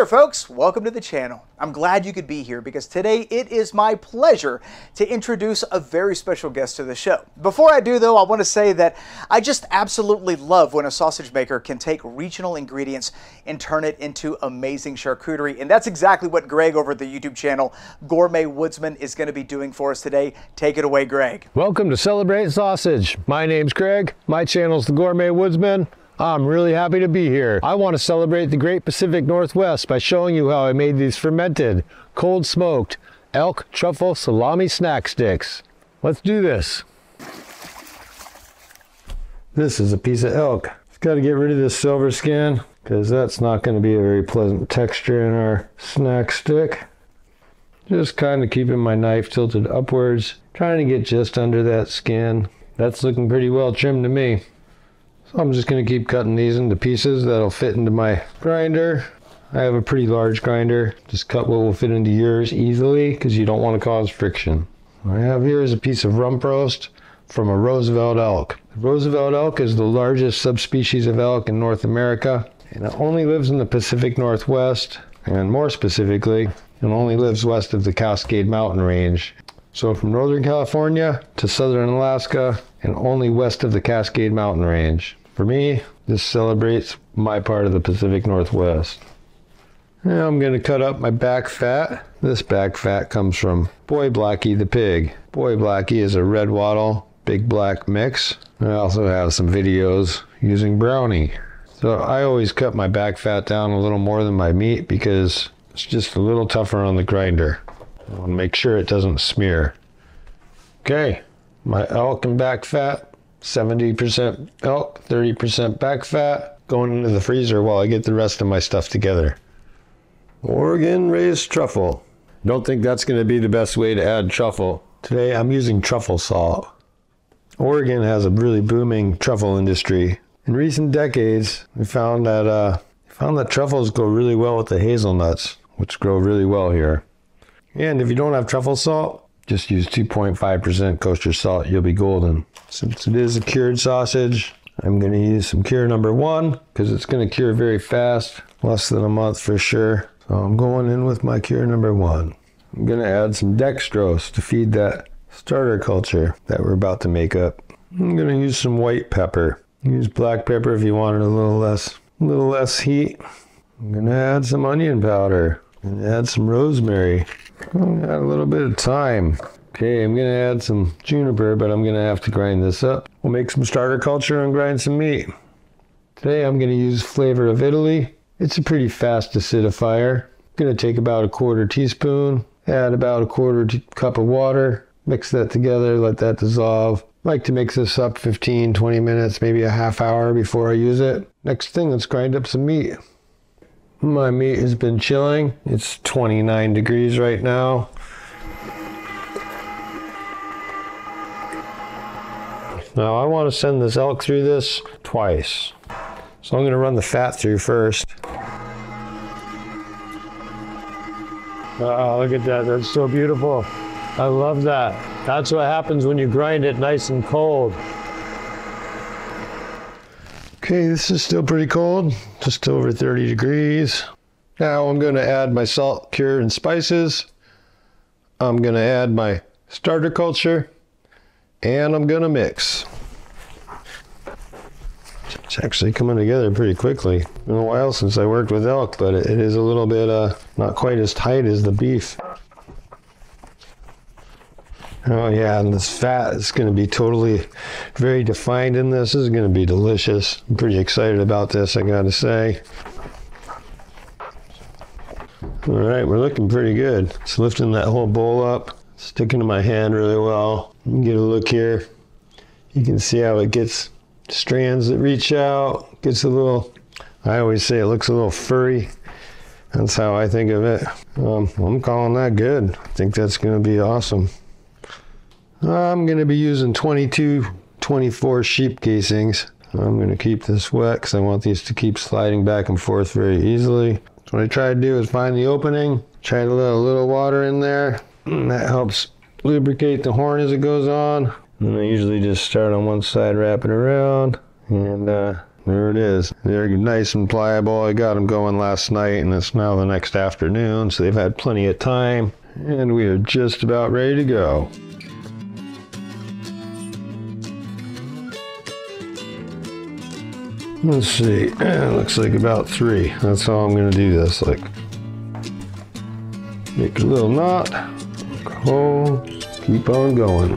there folks, welcome to the channel. I'm glad you could be here because today it is my pleasure to introduce a very special guest to the show. Before I do though, I want to say that I just absolutely love when a sausage maker can take regional ingredients and turn it into amazing charcuterie. And that's exactly what Greg over at the YouTube channel Gourmet Woodsman is going to be doing for us today. Take it away, Greg. Welcome to Celebrate Sausage. My name's Greg. My channel's the Gourmet Woodsman. I'm really happy to be here. I want to celebrate the Great Pacific Northwest by showing you how I made these fermented, cold smoked elk truffle salami snack sticks. Let's do this. This is a piece of elk. Just got to get rid of this silver skin because that's not going to be a very pleasant texture in our snack stick. Just kind of keeping my knife tilted upwards, trying to get just under that skin. That's looking pretty well trimmed to me. So I'm just going to keep cutting these into pieces that'll fit into my grinder. I have a pretty large grinder. Just cut what will fit into yours easily because you don't want to cause friction. What I have here is a piece of rump roast from a Roosevelt elk. The Roosevelt elk is the largest subspecies of elk in North America and it only lives in the Pacific Northwest and more specifically, it only lives west of the Cascade Mountain Range. So from Northern California to Southern Alaska and only west of the Cascade Mountain Range. For me, this celebrates my part of the Pacific Northwest. Now I'm going to cut up my back fat. This back fat comes from Boy Blackie the pig. Boy Blackie is a red wattle, big black mix. I also have some videos using brownie. So I always cut my back fat down a little more than my meat because it's just a little tougher on the grinder. I want to make sure it doesn't smear. Okay, my elk and back fat 70% elk, 30% back fat, going into the freezer while I get the rest of my stuff together. Oregon raised truffle. Don't think that's going to be the best way to add truffle. Today I'm using truffle salt. Oregon has a really booming truffle industry. In recent decades, we found that uh, found that truffles go really well with the hazelnuts, which grow really well here. And if you don't have truffle salt, just use 2.5% kosher salt. You'll be golden. Since it is a cured sausage, I'm going to use some cure number one because it's going to cure very fast, less than a month for sure. So I'm going in with my cure number one. I'm going to add some dextrose to feed that starter culture that we're about to make up. I'm going to use some white pepper. Use black pepper if you want it a little less, a little less heat. I'm going to add some onion powder and add some rosemary. Add a little bit of thyme. Okay, I'm gonna add some juniper, but I'm gonna have to grind this up. We'll make some starter culture and grind some meat. Today I'm gonna use Flavor of Italy. It's a pretty fast acidifier. gonna take about a quarter teaspoon, add about a quarter cup of water, mix that together, let that dissolve. like to mix this up 15, 20 minutes, maybe a half hour before I use it. Next thing, let's grind up some meat. My meat has been chilling. It's 29 degrees right now. Now I want to send this elk through this twice. So I'm going to run the fat through first. Oh, look at that. That's so beautiful. I love that. That's what happens when you grind it nice and cold. Okay, this is still pretty cold, just over 30 degrees. Now I'm going to add my salt, cure, and spices. I'm going to add my starter culture, and I'm going to mix. It's actually coming together pretty quickly. Been a while since I worked with elk, but it is a little bit uh, not quite as tight as the beef. Oh yeah, and this fat is going to be totally very defined in this. This is going to be delicious. I'm pretty excited about this, I got to say. All right, we're looking pretty good. It's lifting that whole bowl up, sticking to my hand really well. get a look here. You can see how it gets strands that reach out, gets a little, I always say it looks a little furry. That's how I think of it. Um, I'm calling that good. I think that's going to be awesome. I'm going to be using 22, 24 sheep casings. I'm going to keep this wet because I want these to keep sliding back and forth very easily. So what I try to do is find the opening, try to let a little water in there. And that helps lubricate the horn as it goes on. And I usually just start on one side, wrap it around, and uh, There it is. They're nice and pliable. I got them going last night and it's now the next afternoon, so they've had plenty of time. And we are just about ready to go. Let's see. It looks like about three. That's how I'm to do this. Like, make a little knot, hole, keep on going.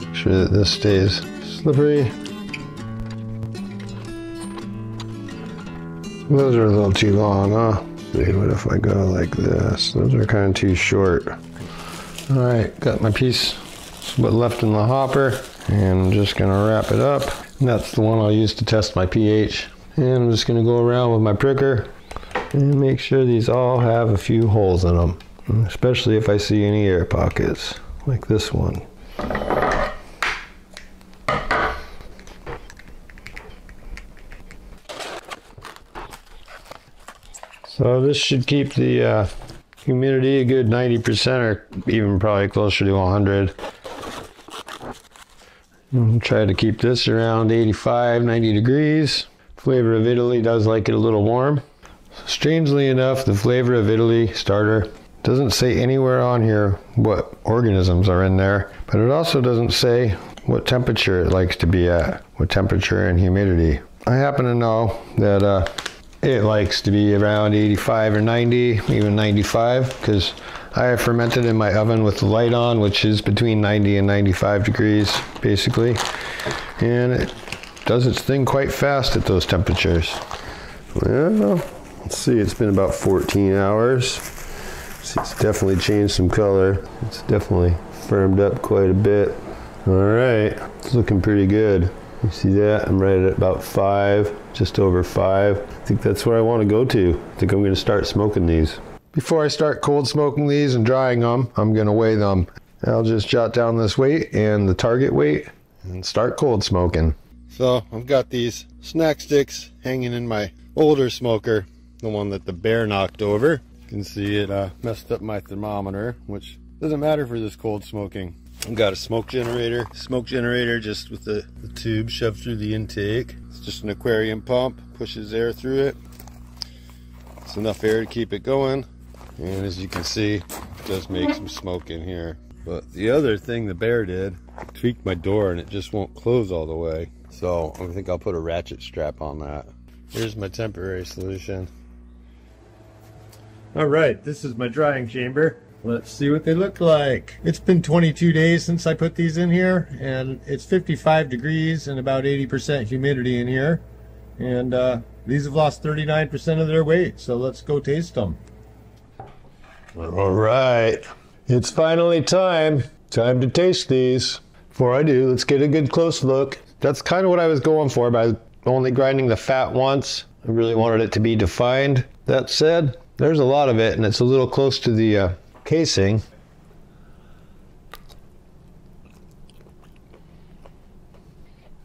Make sure that this stays slippery. Those are a little too long, huh? See, what if I go like this? Those are kind of too short. All right, got my piece what left in the hopper and I'm just gonna wrap it up. And that's the one I'll use to test my pH. And I'm just gonna go around with my pricker and make sure these all have a few holes in them, especially if I see any air pockets, like this one. So this should keep the uh, humidity a good 90% or even probably closer to 100. I'll try to keep this around 85, 90 degrees. Flavor of Italy does like it a little warm. Strangely enough, the Flavor of Italy starter doesn't say anywhere on here what organisms are in there, but it also doesn't say what temperature it likes to be at, what temperature and humidity. I happen to know that uh, it likes to be around 85 or 90, even 95, because I have fermented in my oven with the light on, which is between 90 and 95 degrees, basically. And it does its thing quite fast at those temperatures. Well, let's see, it's been about 14 hours. See, it's definitely changed some color. It's definitely firmed up quite a bit. All right, it's looking pretty good. You see that? I'm right at about five, just over five. I think that's where I want to go to. I think I'm going to start smoking these. Before I start cold smoking these and drying them, I'm to weigh them. I'll just jot down this weight and the target weight and start cold smoking. So I've got these snack sticks hanging in my older smoker, the one that the bear knocked over. You can see it uh, messed up my thermometer, which doesn't matter for this cold smoking. I've got a smoke generator, smoke generator just with the, the tube shoved through the intake. It's just an aquarium pump, pushes air through it. It's enough air to keep it going. And as you can see, does make some smoke in here. But the other thing the bear did, tweaked my door and it just won't close all the way. So I think I'll put a ratchet strap on that. Here's my temporary solution. All right, this is my drying chamber. Let's see what they look like. It's been 22 days since I put these in here and it's 55 degrees and about 80% humidity in here. And uh, these have lost 39% of their weight, so let's go taste them. All right. It's finally time. Time to taste these. Before I do, let's get a good close look. That's kind of what I was going for by only grinding the fat once. I really wanted it to be defined. That said, there's a lot of it and it's a little close to the uh, casing.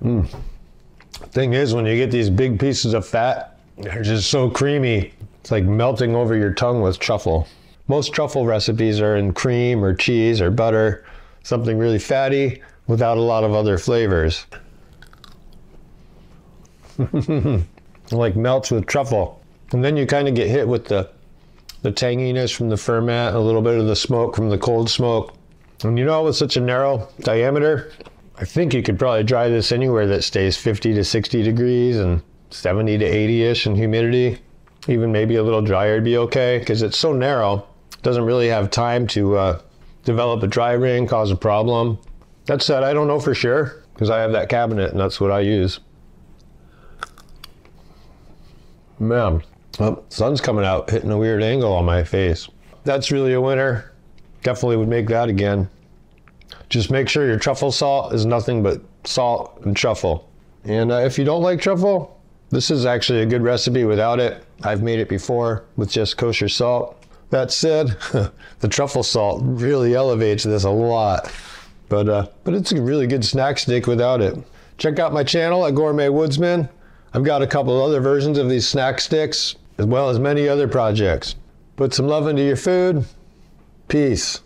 Mm. Thing is, when you get these big pieces of fat, they're just so creamy. It's like melting over your tongue with truffle. Most truffle recipes are in cream or cheese or butter, something really fatty without a lot of other flavors. like melts with truffle. And then you kind of get hit with the, the tanginess from the ferment, a little bit of the smoke from the cold smoke. And you know, with such a narrow diameter, I think you could probably dry this anywhere that stays 50 to 60 degrees and 70 to 80 ish in humidity. Even maybe a little drier would be okay because it's so narrow doesn't really have time to uh, develop a dry ring, cause a problem. That said, I don't know for sure because I have that cabinet and that's what I use. Man, sun's coming out, hitting a weird angle on my face. That's really a winner. Definitely would make that again. Just make sure your truffle salt is nothing but salt and truffle. And uh, if you don't like truffle, this is actually a good recipe without it. I've made it before with just kosher salt. That said, the truffle salt really elevates this a lot. But, uh, but it's a really good snack stick without it. Check out my channel at Gourmet Woodsman. I've got a couple other versions of these snack sticks, as well as many other projects. Put some love into your food. Peace.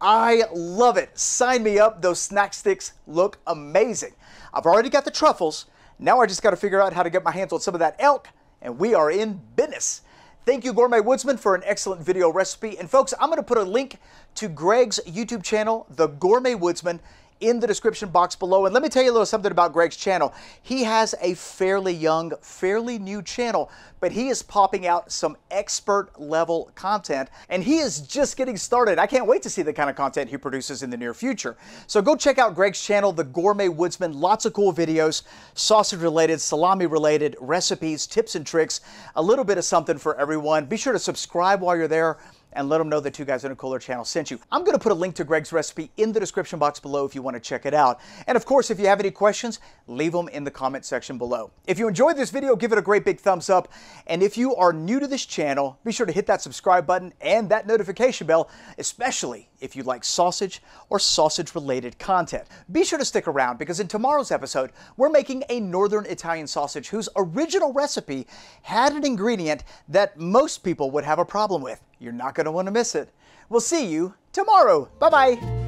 I love it. Sign me up. Those snack sticks look amazing. I've already got the truffles. Now I just got to figure out how to get my hands on some of that elk, and we are in business. Thank you, Gourmet Woodsman, for an excellent video recipe. And folks, I'm going to put a link to Greg's YouTube channel, The Gourmet Woodsman, in the description box below. And let me tell you a little something about Greg's channel. He has a fairly young, fairly new channel, but he is popping out some expert level content and he is just getting started. I can't wait to see the kind of content he produces in the near future. So go check out Greg's channel, The Gourmet Woodsman. Lots of cool videos, sausage related, salami related, recipes, tips and tricks, a little bit of something for everyone. Be sure to subscribe while you're there and let them know the Two Guys and a Cooler channel sent you. I'm going to put a link to Greg's recipe in the description box below if you want to check it out. And of course, if you have any questions, leave them in the comment section below. If you enjoyed this video, give it a great big thumbs up. And if you are new to this channel, be sure to hit that subscribe button and that notification bell, especially if you like sausage or sausage related content. Be sure to stick around because in tomorrow's episode, we're making a Northern Italian sausage whose original recipe had an ingredient that most people would have a problem with. You're not going to want to miss it. We'll see you tomorrow. Bye bye.